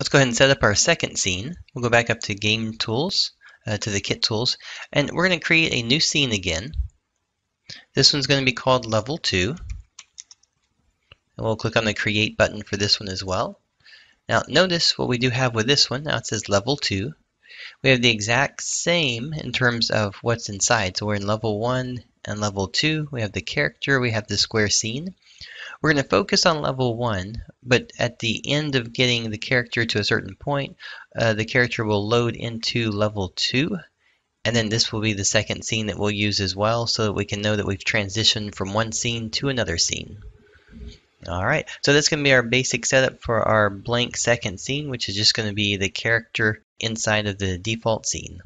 Let's go ahead and set up our second scene. We'll go back up to Game Tools, uh, to the Kit Tools, and we're going to create a new scene again. This one's going to be called Level 2. And we'll click on the Create button for this one as well. Now notice what we do have with this one. Now it says Level 2. We have the exact same in terms of what's inside. So we're in Level 1 and Level 2. We have the character, we have the square scene. We're going to focus on level 1, but at the end of getting the character to a certain point, uh, the character will load into level 2, and then this will be the second scene that we'll use as well, so that we can know that we've transitioned from one scene to another scene. Alright, so that's going to be our basic setup for our blank second scene, which is just going to be the character inside of the default scene.